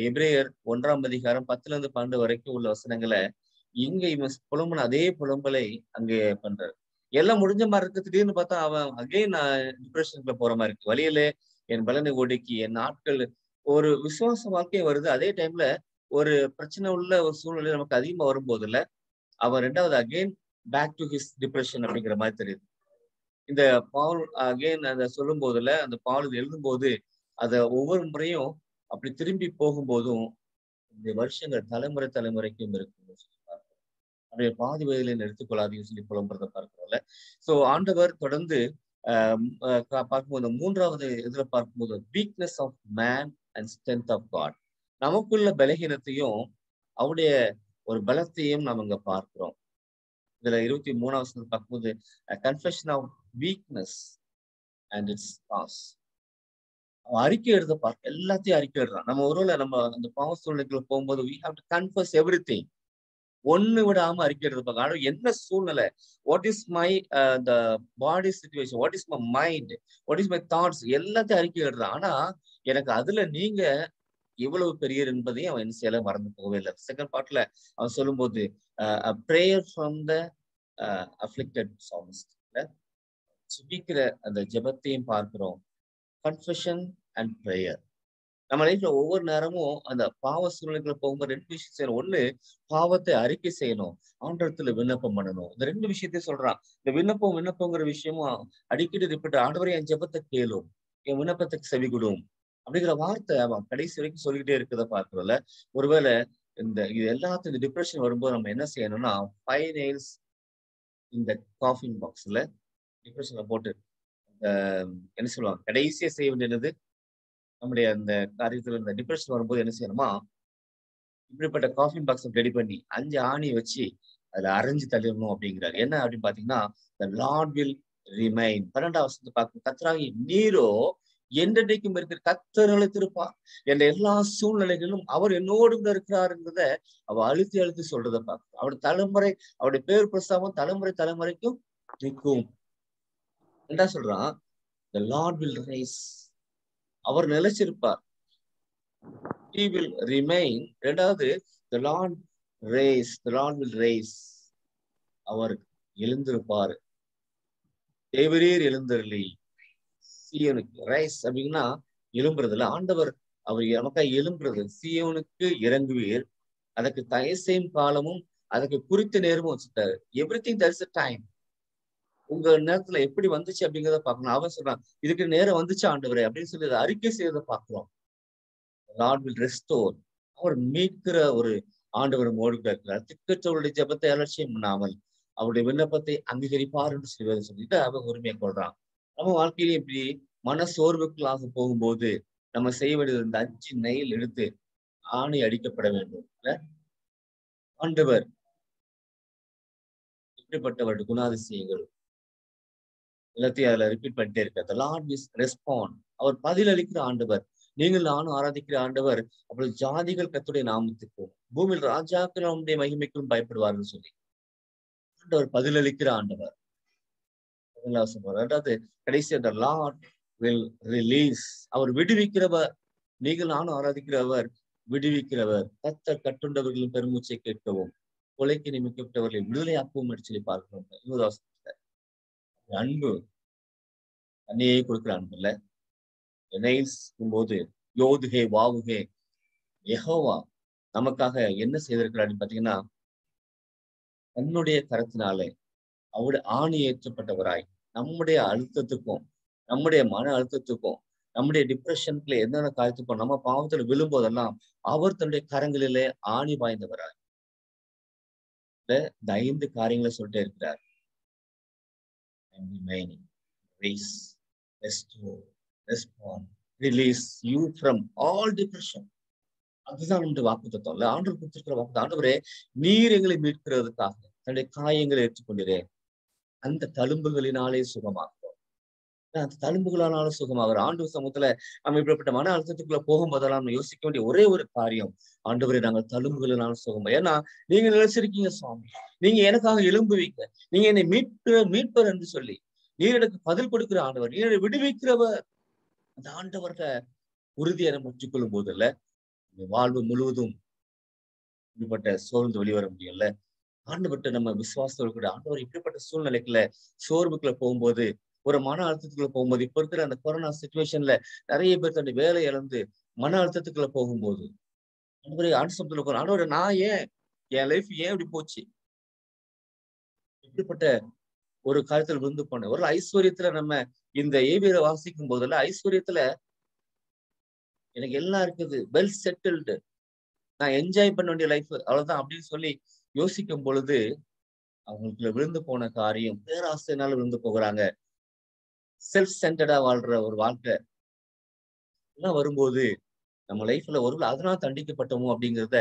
எப்ரேயர் ஒன்றாம் அதிகாரம் பத்துல இருந்து பன்னெண்டு வரைக்கும் உள்ள வசனங்களை இங்க இவன் புலம்புன அதே புலம்பலை அங்கே பண்றாரு. எல்லாம் முடிஞ்ச மாதிரி இருக்கு. திடீர்னு பார்த்தா அவன் அகைன் டிப்ரெஷனுக்குள்ள போற மாதிரி இருக்கு. வழியில என் பலனை ஒடுக்கி என் நாட்கள் ஒரு விசுவாச வாழ்க்கையே வருது. அதே டைம்ல ஒரு பிரச்சனை உள்ள ஒரு சூழ்நிலை நமக்கு அதிகமா வரும்போது இல்ல அவன் ரெண்டாவது again back to his depression அப்படிங்கிற மாதிரி தெரியுது. இந்த பால் அகைன் அதை சொல்லும் போதுல அந்த பால் எழுதும் போது அதை ஒவ்வொரு முறையும் அப்படி திரும்பி போகும்போதும் இந்த வருஷங்கள் தலைமுறை தலைமுறைக்கும் இருக்கும். அவருடைய பாதி வயதில் எடுத்துக்கொள்ளாதீங்கன்னு சொல்லி புலம்புறத பார்க்கிறோம்ல. சோ ஆண்டவர் தொடர்ந்து பார்க்கும்போது மூன்றாவது இதுல பார்க்கும்போது weakness of man and strength of God நமக்குள்ள பலகீனத்தையும் அவருடைய ஒரு பலத்தையும் நம்ம இங்க பார்க்கிறோம். இதுல இருபத்தி மூணாவது பார்க்கும்போது confession of weakness and its pass அவன் அறிக்கை எழுத பார்க்க எல்லாத்தையும் அறிக்கை எழுதுறான். நம்ம ஒருவேளை நம்ம அந்த பாவ சூழ்நிலைக்குள்ள போகும்போது we have to confess everything ஒண்ணு விடாம அறிக்கை எழுத பார்க்க ஆனா என்ன சூழ்நிலை? What is my the body situation what is my mind what is my thoughts எல்லாத்தையும் அறிக்கை எழுதுறான். ஆனா எனக்கு அதுல நீங்க எவ்வளவு பெரியர் என்பதையும் அவன் என்ன செய்யல? மறந்து போகவே இல்லை. செகண்ட் பார்ட்ல அவன் சொல்லும்போது prayer from the afflicted songs சுபிக்கிற அந்த ஜெபத்தையும் பார்க்கிறோம். கன்ஃபெஷன் அண்ட் ப்ரேயர் நம்ம லைஃப்ல ஒவ்வொரு நேரமும் அந்த பாவ சூழ்நிலைகளை போகும்போது ரெண்டு விஷயம் செய்யணும். ஒண்ணு பாவத்தை அறிக்கை செய்யணும். ஆண்டத்துல விண்ணப்பம் பண்ணணும். இந்த ரெண்டு விஷயத்தையும் சொல்றான். இந்த விண்ணப்பம் விண்ணப்பங்கிற விஷயமும் அடிக்கடி ரிப்பீட் ஆண்டவரை என் ஜெபத்தை கேளும். என் விண்ணப்பத்துக்கு செவி கொடும் அப்படிங்கிற வார்த்தை அவன் கடைசி வரைக்கும் சொல்லிக்கிட்டே இருக்கிறத பார்க்கிறோம்ல. ஒருவேளை இந்த இது எல்லாத்தையும் இந்த டிப்ரெஷன் வரும்போது நம்ம என்ன செய்யணும்னா ஃபைவ் நெயில்ஸ் இந்த காஃபின் பாக்ஸ்ல டிப்ரெஷன்ல போட்டு என்ன சொல்லுவாங்க கடைசியா செய்ய வேண்டியது நம்முடைய அந்த காரியத்துல இந்த டிப்ரெஷன் வரும்போது என்ன செய்யணுமா இப்படிப்பட்ட காஃபின் பாக்ஸ் ரெடி பண்ணி அஞ்சு ஆணி வச்சு அதுல அரைஞ்சு தள்ளிடணும் அப்படிங்கிறாரு. என்ன அப்படின்னு பாத்தீங்கன்னா த லார்ட் வில் ரிமைன் பன்னெண்டாம் வருஷத்தை பார்க்கும் கத்தராகி நீரோ என்றென்றைக்கும் இருக்கிற கத்தர் அழைத்திருப்பார் என்ற எல்லா சூழ்நிலைகளிலும் அவர் என்னோடு கூட இருக்கிறாருங்கிறத அவ அழுத்தி அழுத்தி சொல்றதை பார்க்க அவருடைய தலைமுறை அவருடைய பேர் பிரஸ்தாபம் தலைமுறை தலைமுறைக்கும் நிற்கும். என்ன சொல்றான்? த லார்ட் வில் ரைஸ் அவர் நிலைச்சிருப்பார் ஹி வில் ரிமைன் ரெண்டாவது the Lord raise the Lord will raise. அவர் எழுந்திருப்பார். தேவரீர் எழுந்தருளி. சீயோனுக்கு ரைஸ் அப்படின்னா எழும்புறதுல ஆண்டவர் அவர் நமக்காக எழும்புறது. சீயோனுக்கு இறங்குவீர். அதுக்கு தயசையும் காலமும் அதுக்கு குறித்த நேரமும் வச்சுட்டாரு. எவ்ரி திங் அ டைம் உங்க நேரத்துல எப்படி வந்துச்சு அப்படிங்கிறத பார்க்கணும். அவன் சொல்றான் இதுக்கு நேரம் வந்துச்சு ஆண்டவரே அப்படின்னு சொல்லி அறிக்கை செய்யறத பார்க்கலாம் லார்ட் வில் ரெஸ்டோர் அவர் மீட்கிற ஒரு ஆண்டவர் மோடு இருக்கிறார். திக்கற்றவருடைய ஜபத்தை அலட்சியம் பண்ணாமல் அவருடைய விண்ணப்பத்தை அங்கீகரிப்பார் என்று சொல்லி சொல்லிட்டு அவன் உரிமையை கொள்றான். நம்ம வாழ்க்கையில இப்படி மன சோர்வுக்களாக போகும்போது நம்ம செய்ய வேண்டியது இந்த அஞ்சு நெயில் எடுத்து ஆணை அடிக்கப்பட வேண்டும். இல்ல? ஆண்டவர் இப்படிப்பட்டவருடைய குணாதிசயங்கள் எல்லாத்தையும் அதுல ரிப்பீட் பண்ணிட்டே இருக்க லார்ட் இஸ் ரெஸ்பாண்ட் அவர் பதில் அளிக்கிற ஆண்டவர். நீங்கள் நானும் ஆராதிக்கிற ஆண்டவர். அப்பொழுது ஜாதிகள் கத்துடைய நாமத்துக்கும் பூமியில் ராஜாக்கள் அவனுடைய மகிமைக்கும் பயப்படுவார்னு சொல்லி. ஆண்டவர் பதிலளிக்கிற ஆண்டவர். அதாவது கடைசி அந்த லார்ட் வில் ரிலீஸ் அவர் விடுவிக்கிறவர். நீங்கள் நானும் ஆராதிக்கிறவர். விடுவிக்கிறவர். கத்த கட்டுண்டவர்களின் பெருமூச்சை கேட்கவும் கொலைக்கு நியமிக்கப்பட்டவர்களை விடுதலையாக்கவும் என்று பார்க்கிறோம். இருபது அன்பு தன்னையே கொடுக்கிற அன்பு இல்ல போது யோதுகே வாவுகே எஹோவா நமக்காக என்ன செய்திருக்கிறார்? பாத்தீங்கன்னா தன்னுடைய கரத்தினாலே அவருடைய ஆணி ஏற்றப்பட்டவராய் நம்முடைய அழுத்தத்துக்கும் நம்முடைய மன அழுத்தத்துக்கும் நம்முடைய டிப்ரெஷனுக்குள்ள என்னென்ன காயத்துக்கும் நம்ம பாவத்துல விழும்போதெல்லாம் அவர் தன்னுடைய கரங்களிலே ஆணி வாய்ந்தவராய் இந்த ஐந்து காரியங்களை சொல்லிட்டே இருக்கிறார். And remaining. Raise, release you from all depression அதுதான் நம்முடைய வாக்கு தத்துவம் இல்ல ஆண்டு கொடுத்திருக்கிற வாக்கு. ஆண்டவரே நீர் எங்களை மீட்கிறதுக்காக தன்னுடைய காயங்களை ஏற்றுக்கொண்டிரேன் அந்த தழும்புகளினாலே சுகமாகும். தழும்புகளானாலும் சுகமாகிற ஆண்டு சமூகத்துல நம்ம இப்படிப்பட்ட மன அழுத்தத்துக்குள்ள போகும்போதெல்லாம் நம்ம யோசிக்க வேண்டிய ஒரே ஒரு காரியம் ஆண்டவரை நாங்கள் தழும்புகளானாலும் சுகமா ஏன்னா நீங்க நினைச்சிருக்கீங்க சுவாமி. நீங்க எனக்காக எழும்புவீங்க. நீங்க என்னை மீட்பு மீட்பர் என்று சொல்லி நீர் எனக்கு பதில் கொடுக்கிற ஆண்டவர் நீர் விடுவிக்கிறவர். அந்த ஆண்டவர்கிட்ட உறுதியை நம்ம கொள்ளும் போது இல்ல வாழ்வு முழுவதும் இப்படிப்பட்ட சோர்ந்து வெளிவர முடியல ஆண்டவர்கிட்ட நம்ம விசுவாசத்தோடு கூட ஆண்டவர் இப்படிப்பட்ட சூழ்நிலைக்குள்ள சோர்வுக்குள்ள போகும்போது ஒரு மன அழுத்தத்துக்குள்ள போகும்போது இப்ப இருக்கிற அந்த கொரோனா சுச்சுவேஷன்ல நிறைய பேர் தன்னுடைய வேலை இழந்து மன அழுத்தத்துக்குள்ள போகும்போது ஆண்டவரே ஆன்சப்துல போற ஆண்டவரை நான் ஏன்? என் லைஃப் ஏன் இப்படி போச்சு? இப்படிப்பட்ட ஒரு காலத்துல விருந்து போனேன் ஒரு ஐஸ்வர்யத்துல நம்ம இந்த ஏவியில வாசிக்கும் போதுல ஐஸ்வர்யத்துல எனக்கு எல்லாம் இருக்குது வெல் செட்டில்டு நான் என்ஜாய் பண்ண வேண்டிய லைஃப் அவ்வளவுதான் அப்படின்னு சொல்லி யோசிக்கும் பொழுது அவங்களுக்கு விழுந்து போன காரியம் பேராசைனால விழுந்து போகிறாங்க. செல்ஃப் சென்டர்டா வாழ்ற ஒரு வாழ்க்கை. எல்லாம் வரும்போது நம்ம லைஃப்ல ஒரு அதனால தண்டிக்கப்பட்டோமோ அப்படிங்கிறத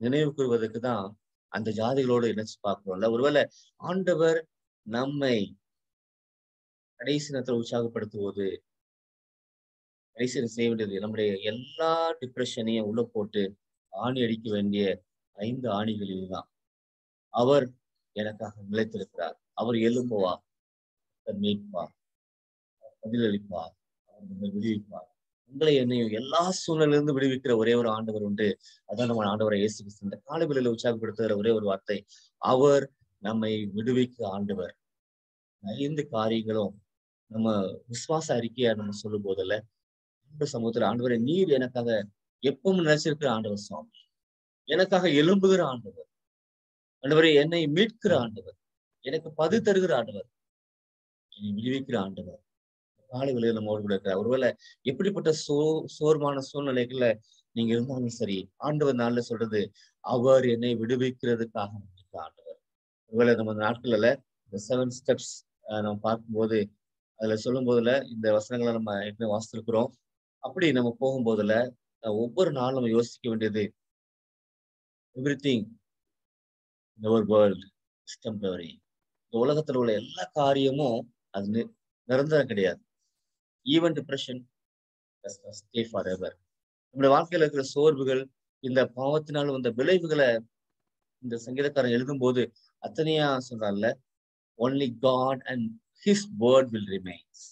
நினைவு கூறுவதற்கு தான் அந்த ஜாதிகளோடு இணைச்சு பார்க்கிறோம்ல. ஒருவேளை ஆண்டவர் நம்மை கடைசி நேரத்தில் உற்சாகப்படுத்துவது கடைசி செய்ய வேண்டியது நம்முடைய எல்லா டிப்ரெஷனையும் உள்ள போட்டு ஆணி அடிக்க வேண்டிய ஐந்து ஆணிகளில் தான். அவர் எனக்காக நிலைத்திருக்கிறார். அவர் எழும்புவார். மீட்பார். பதிலளிப்பார். அவர் விடுவிப்பார். உங்களை என்னையும் எல்லா சூழ்நிலிருந்து விடுவிக்கிற ஒரே ஒரு ஆண்டவர் உண்டு. அதான் நம்ம ஆண்டவரை இயேசு கிறிஸ்து இந்த காலவெளியில உற்சாகப்படுத்துகிற ஒரே ஒரு வார்த்தை. அவர் நம்மை விடுவிக்க ஆண்டவர். ஐந்து காரியங்களும் நம்ம விசுவாச அறிக்கையா நம்ம சொல்லும் போதில்ல ஆண்டு சமூகத்துல ஆண்டவரை நீர் எனக்காக எப்பவும் நினைச்சிருக்கிற ஆண்டவர் சுவாமி. எனக்காக எழும்புகிற ஆண்டவர். ஆண்டவரை என்னை மீட்கிற ஆண்டவர். எனக்கு பது தருகிற ஆண்டவர். என்னை விடுவிக்கிற ஆண்டவர். காலை வேளையில நம்ம கூட இருக்கிறார் ஒருவேளை எப்படிப்பட்ட சோ சோர்வான சூழ்நிலைகள்ல நீங்க இருந்தாலும் சரி ஆண்டவர் நாள்ல சொல்றது அவர் என்னை விடுவிக்கிறதுக்காக ஆண்டவர். ஒருவேளை நம்ம நாட்கள்ல இந்த செவன் ஸ்டெப்ஸ் நம்ம பார்க்கும்போது அதுல சொல்லும் போதுல இந்த வசனங்களை நம்ம ஏற்கனவே வாசித்திருக்கிறோம். அப்படி நம்ம போகும்போதுல ஒவ்வொரு நாளும் நம்ம யோசிக்க வேண்டியது everything our world temporary இந்த உலகத்துல உள்ள எல்லா காரியமும் அது நிரந்தரம் கிடையாது. Even depression stay forever நம்முடைய வாழ்க்கையில் இருக்கிற சோர்வுகள் இந்த பாவத்தினால் வந்த விளைவுகளை இந்த சங்கீதக்காரன் எழுதும்போது அத்தனையா சொல்றான்ல only God and his word will remains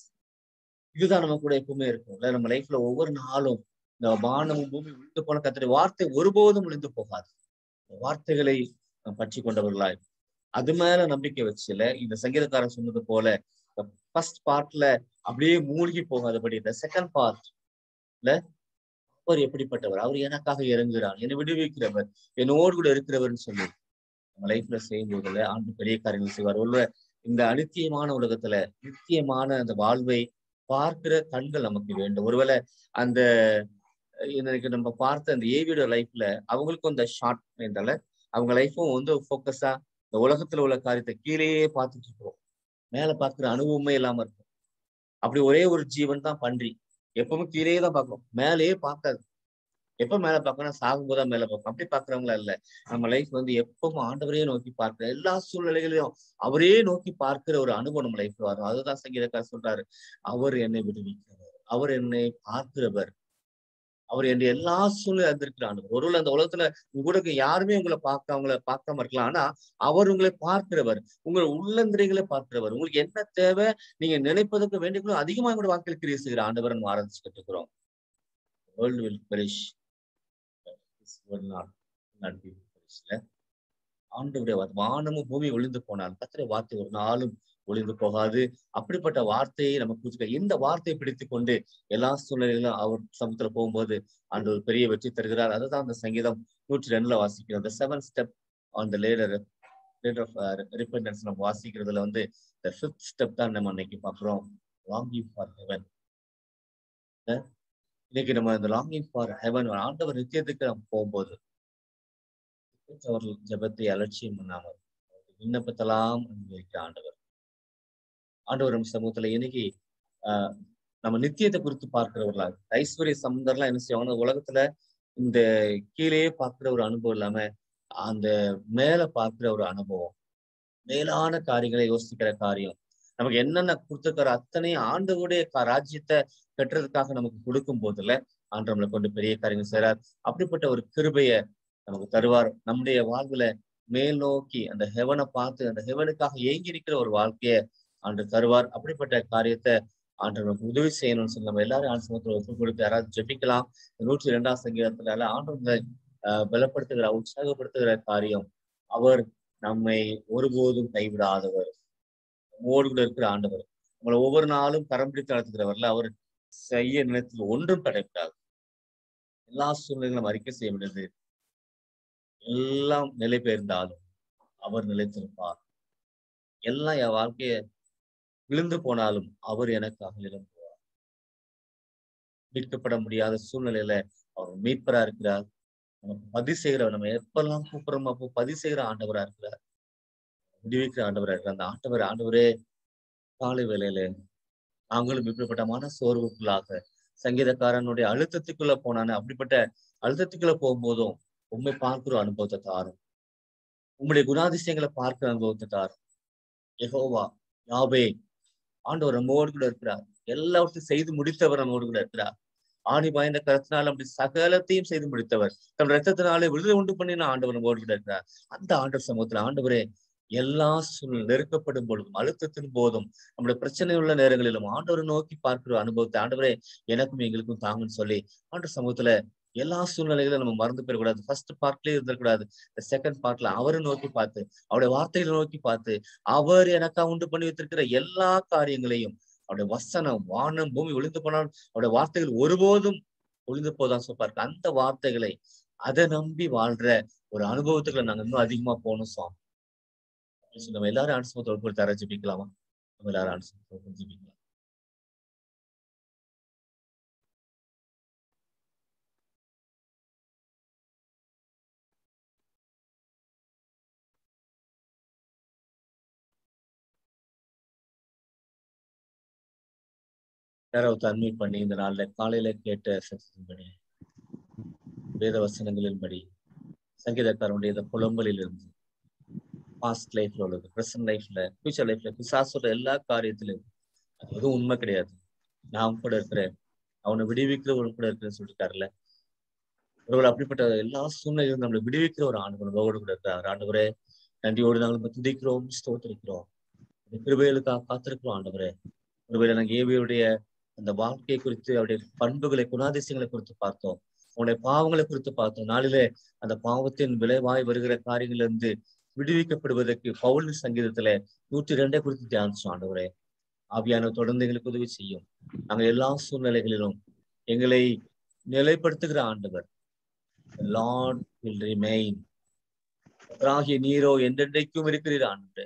இதுதான் நம்ம கூட எப்பவுமே இருக்கும் நம்ம லைஃப்ல ஒவ்வொரு நாளும் இந்த வானமும் பூமி விழுந்து போன கத்திரி வார்த்தை ஒருபோதும் விழுந்து போகாது. வார்த்தைகளை பற்றி கொண்டவர்களாய். அது மேல நம்பிக்கை வச்சுல இந்த சங்கீதக்காரன் சொன்னது போல ஃபர்ஸ்ட் பார்ட்ல அப்படியே மூழ்கி போகாதபடி இந்த செகண்ட் பார்ட்ல அவர் எப்படிப்பட்டவர்? அவர் எனக்காக இறங்குகிறார். என்னை விடுவிக்கிறவர். என்னோடு கூட இருக்கிறவர்னு சொல்லி. நம்ம லைஃப்ல செய்யும் போதுல ஆண்டு பெரிய காரியங்கள் செய்வார். உள்ள இந்த அனித்தியமான உலகத்துல நித்தியமான அந்த வாழ்வை பார்க்கிற கண்கள் நமக்கு வேண்டும். ஒருவேளை அந்த எனக்கு நம்ம பார்த்த அந்த ஏவியோட லைஃப்ல அவங்களுக்கும் அந்த ஷார்ட் என்றால அவங்க லைஃப்பும் வந்து ஃபோக்கஸா இந்த உலகத்துல உள்ள காரியத்தை கீழேயே பார்த்துட்டு இருக்கிறோம் மேல பாக்குற அனுபவமே இல்லாம இருக்கும். அப்படி ஒரே ஒரு ஜீவன் தான் பன்றி. எப்பவுமே கீழே தான் பார்க்கும் மேலேயே பார்க்காது. எப்ப மேல பார்க்கணும் சாகும் போதான் மேல பார்க்கணும். அப்படி பாக்குறவங்களா இல்ல. நம்ம லைஃப் வந்து எப்பவும் ஆண்டவரையே நோக்கி பார்க்கிற எல்லா சூழ்நிலைகளையும் அவரே நோக்கி பார்க்கிற ஒரு அனுபவம் நம்ம லைஃப்ல வரும். அதுதான் சங்கீதக்கார் சொல்றாரு. அவர் என்னை விடுவிக்கிறவர். அவர் என்னை பார்க்கிறவர். அவர் என் எல்லா சூழ்நிலை அறிந்திருக்கிற ஆண்டவர். ஒருவேளை அந்த உலகத்துல உங்களுக்கு யாருமே உங்களை பார்க்க அவங்கள பார்க்காம இருக்கலாம். ஆனா அவர் உங்களை பார்க்கிறவர் உங்கள் உள்ளந்திரைகளை பார்க்கிறவர் உங்களுக்கு என்ன தேவை நீங்க நினைப்பதற்கு வேண்டிய அதிகமா கூட வாழ்க்கையில் கிரியை செய்கிற ஆண்டவர் நம்ம ஆரம்பிச்சு கட்டுக்கிறோம். வேர்ல்டு வில் பெரிஷ் ஆண்டவுடைய வானமும் பூமி ஒளிந்து போனால் கத்திர வார்த்தை ஒரு நாளும் ஒளிந்து போகாது. அப்படிப்பட்ட வார்த்தையை நம்ம பூஜிக்க இந்த வார்த்தையை பிடித்து கொண்டு எல்லா சூழ்நிலையிலும் அவர் சமத்துல போகும்போது அந்த ஒரு பெரிய வெற்றி தருகிறார் அதுதான் அந்த சங்கீதம் நூற்றி ரெண்டுல வாசிக்கிறோம் அந்த seven step on the ladder ladder of நம்ம வாசிக்கிறதுல வந்து இந்த ஃபிஃப்த் ஸ்டெப் தான் நம்ம இன்னைக்கு பார்க்குறோம். லாங்கிங் ஃபார் ஹெவன் இன்னைக்கு நம்ம இந்த லாங்கிங் ஃபார் ஹெவன் ஆண்டவர் நித்தியத்துக்கு நம்ம போகும்போது அவர்கள் ஜபத்தை அலட்சியம் பண்ணாமல் விண்ணப்பத்தெல்லாம் அனுபவிக்கிற ஆண்டவர். ஆண்டவர் நம்ம சமூகத்துல இன்னைக்கு ஆஹ் நம்ம நித்தியத்தை குறித்து பார்க்கிறவர்களா ஐஸ்வர்ய சம்பந்தர்லாம் என்ன செய்வாங்க உலகத்துல இந்த கீழே பார்க்கிற ஒரு அனுபவம் இல்லாம அந்த மேல பார்க்கிற ஒரு அனுபவம் மேலான காரியங்களை யோசிக்கிற காரியம் நமக்கு என்னென்ன கொடுத்துருக்கிற அத்தனை ஆண்டவுடைய ராஜ்யத்தை கட்டுறதுக்காக நமக்கு கொடுக்கும் போதுல ஆண்டு நம்மளை கொண்டு பெரிய காரியங்கள் செய்கிறார் அப்படிப்பட்ட ஒரு கிருபைய நமக்கு தருவார். நம்முடைய வாழ்வுல மேல் நோக்கி அந்த ஹெவனை பார்த்து அந்த ஹெவனுக்காக ஏங்கி இருக்கிற ஒரு வாழ்க்கைய ஆண்டு தருவார். அப்படிப்பட்ட காரியத்தை ஆண்டு நமக்கு உதவி செய்யணும்னு சொல்லி நம்ம எல்லாரும் ஆண்டு சமத்துல ஒப்பு கொடுத்து யாராவது ஜெபிக்கலாம். நூற்றி இரண்டாம் சங்கீதத்துல ஆண்டு பலப்படுத்துகிற உற்சாகப்படுத்துகிற காரியம் அவர் நம்மை ஒருபோதும் கைவிடாதவர். ஓடு கூட இருக்கிற ஆண்டவர் நம்மளை ஒவ்வொரு நாளும் கரம் பிடித்து நடத்துகிறவர்ல அவர் செய்ய நினைத்தது ஒன்றும் தடைப்படாது எல்லா சூழ்நிலைகளும் அறிக்கை செய்ய முடியாது எல்லாம் நிலை பெயர்ந்தாலும் அவர் நிலைத்திருப்பார். எல்லாம் என் வாழ்க்கையை விழுந்து போனாலும் அவர் எனக்காக எழும்புவார் மீட்கப்பட முடியாத சூழ்நிலையில அவர் மீட்பரா இருக்கிறார். நமக்கு பதி செய்கிற நம்ம எப்பெல்லாம் கூப்பிடுறோமோ அப்போ பதி செய்கிற ஆண்டவரா இருக்கிறார். விடுவிக்கிற ஆண்டவரா இருக்கிறார். அந்த ஆண்டவர் ஆண்டவரே காலை வேலையில நாங்களும் இப்படிப்பட்ட மன சோர்வுக்குள்ளாக சங்கீதக்காரனுடைய அழுத்தத்துக்குள்ள போனானு அப்படிப்பட்ட அழுத்தத்துக்குள்ள போகும்போதும் உண்மை பார்க்கிற அனுபவத்தை தாரும். உங்களுடைய குணாதிசயங்களை பார்க்கிற அனுபவத்தை தாரும். எகோவா யாவே ஆண்டவர் நம்மோடு கூட இருக்கிறார். எல்லாவற்றையும் செய்து முடித்தவர் நம்மோடு கூட இருக்கிறார். ஆணி பாய்ந்த கருத்தினால் அப்படி சகலத்தையும் செய்து முடித்தவர். தம் ரத்தத்தினாலே விடுதலை உண்டு பண்ணின ஆண்டவர் நம்மோடு கூட இருக்கிறார். அந்த ஆண்டவர் சமூகத்துல ஆண்டவரே எல்லா சூழ்நிலை நெருக்கப்படும் பொழுதும் அழுத்தத்தின் போதும் நம்முடைய பிரச்சனை உள்ள நேரங்களிலும் ஆண்டவரை நோக்கி பார்க்கிற அனுபவத்தை ஆண்டவரே எனக்கும் எங்களுக்கும் தாங்கன்னு சொல்லி ஆண்டவர் சமூகத்துல எல்லா சூழ்நிலைகளும் நம்ம மறந்து போயிடக்கூடாது. ஃபர்ஸ்ட் பார்ட்லயே இருந்திருக்கூடாது செகண்ட் பார்ட்ல அவரை நோக்கி பார்த்து அவருடைய வார்த்தைகளை நோக்கி பார்த்து அவர் எனக்கா உண்டு பண்ணி வைத்திருக்கிற எல்லா காரியங்களையும் அவருடைய வசனம் வானம் பூமி ஒளிந்து போனால் அவருடைய வார்த்தைகள் ஒருபோதும் ஒளிந்து போதான் சொல்பாரு அந்த வார்த்தைகளை அதை நம்பி வாழ்ற ஒரு அனுபவத்துக்குள்ள நாங்க இன்னும் அதிகமா போகணும் சுவாமி. நம்ம எல்லாரும் அனுசமத்தோடு போய் தர நம்ம எல்லாரும் அனுசமத்தோடு ஜிபிக்கலாம் நேரத்தை தன்மை பண்ணி இந்த நாள்ல காலையில கேட்ட சத்தியத்தின்படி வேத வசனங்களின்படி சங்கீதக்காரனுடைய இந்த புலம்பலில் இருந்து பாஸ்ட் லைஃப்ல உள்ளது ப்ரெசன்ட் லைஃப்ல ஃபியூச்சர் லைஃப்ல பிசாசோட எல்லா காரியத்திலும் அது எதுவும் உண்மை கிடையாது. நான் கூட இருக்கிறேன். அவனை விடுவிக்கிறவர்கள் கூட இருக்கிறேன்னு சொல்லிட்டாருல ஒருவர் அப்படிப்பட்ட எல்லா சூழ்நிலையும் நம்மளை விடுவிக்கிற ஒரு ஆண்டு உணவோடு கூட இருக்கிறார் ஆண்டவரே நன்றியோடு நாங்கள் துதிக்கிறோம் ஸ்தோத்திருக்கிறோம். கிருபைகளுக்காக காத்திருக்கிறோம் ஆண்டவரே. ஒருவேளை நாங்கள் ஏவியுடைய அந்த வாழ்க்கையை குறித்து அவருடைய பண்புகளை குணாதிசயங்களை குறித்து பார்த்தோம். உங்களுடைய பாவங்களை குறித்து பார்த்தோம். நாளிலே அந்த பாவத்தின் விளைவாய் வருகிற காரியங்களிலிருந்து விடுவிக்கப்படுவதற்கு பவுல் சங்கீதத்துல நூற்றி ரெண்டை குறித்து தியானிச்சோம் ஆண்டவரே. ஆவியான தொடர்ந்து எங்களுக்கு உதவி செய்யும். நாங்கள் எல்லா சூழ்நிலைகளிலும் எங்களை நிலைப்படுத்துகிற ஆண்டவர். லார்ட் வில் ரிமைன் ராகிய நீரோ என்றென்றைக்கும் இருக்கிறீர் ஆண்டு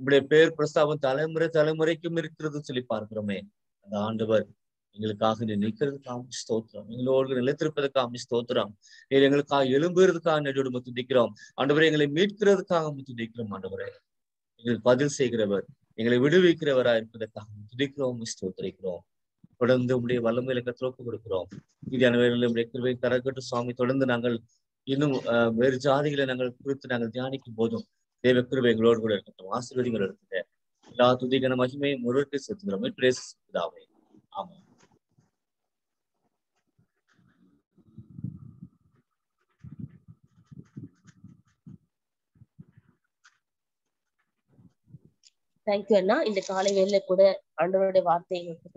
உங்களுடைய பேர் பிரஸ்தாபம் தலைமுறை தலைமுறைக்கும் இருக்கிறது சொல்லி பார்க்கிறோமே. அந்த ஆண்டவர் எங்களுக்காக நீ நிற்கிறதுக்காக ஸ்தோத்திரம். எங்களோடு நிலைத்திருப்பதற்காக ஸ்தோத்திரம். நீர் எங்களுக்காக எழும்புறதுக்காக நெடுமை துதிக்கிறோம். ஆண்டவரை எங்களை மீட்கிறதுக்காக துதிக்கிறோம் ஆண்டவரே. எங்களுக்கு பதில் செய்கிறவர் எங்களை விடுவிக்கிறவரா இருப்பதற்காக துதிக்கிறோம் ஸ்தோத்திரிக்கிறோம். தொடர்ந்து உடைய வல்லமையில கத்திரோப்பு கொடுக்கிறோம். இது வேலையில் கிருவை சுவாமி. தொடர்ந்து நாங்கள் இன்னும் வேறு ஜாதிகளை நாங்கள் குறித்து நாங்கள் தியானிக்கும் போதும் தேவ கிருவை எங்களோடு கூட இருக்கட்டும். ஆசீர்வதிகள் இருக்குது எல்லா துதிகன மகிமையும் முருகை செலுத்துகிறோம் பிரேசிதாவே ஆமா. தேங்க்யூ அண்ணா. இந்த காலை வேலையில கூட ஆண்டவருடைய வார்த்தை எங்களுக்கு